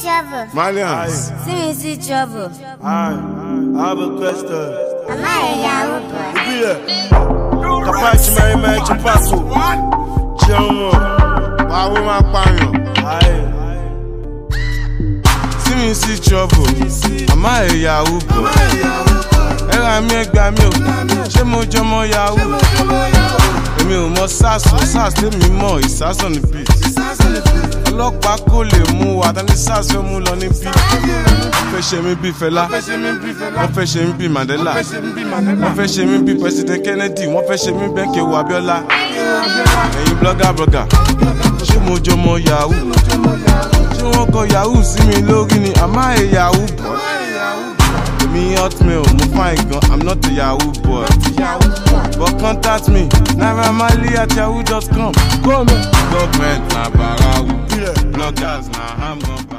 trouble. Malians. Seriously trouble. I, I have a question. Am I a yahoo oh boy? Ibile. Kapachi mẹ́rin mẹ́rin ti pàṣọ. Jẹun mọ̀, wàá wọ́n máa pààyàn. Seriously trouble. Am I a yahoo oh boy? Ẹ oh ra mi ẹ mi mí o, ṣé mo jọmọ yahoo? Èmi ò mọ SARS, SARS tèmi mọ̀ ìsásàn ní bíi ọlọ́pàá kò lè mú wa tani sars fẹ́ mú lọ níbí. wọ́n fẹ́ ṣe mí bí Fẹlá wọ́n fẹ́ ṣe mí bí Mandela wọ́n fẹ́ ṣe mí bí President Kennedy wọ́n fẹ́ ṣe mí bẹ́ẹ̀kẹ́ wo Abiola ẹ̀yin blogger blogger ṣé mo jọ mọ yahoo ṣé wọ́n kọ yahoo sí mi lórí ni àmọ́ ẹ̀ yahoo bọ̀ èmi hotmail mo fine gan i'm not a yahoo boy touch me. Naira Mali at just Come. come Government na barawu. Blockers na ham gun.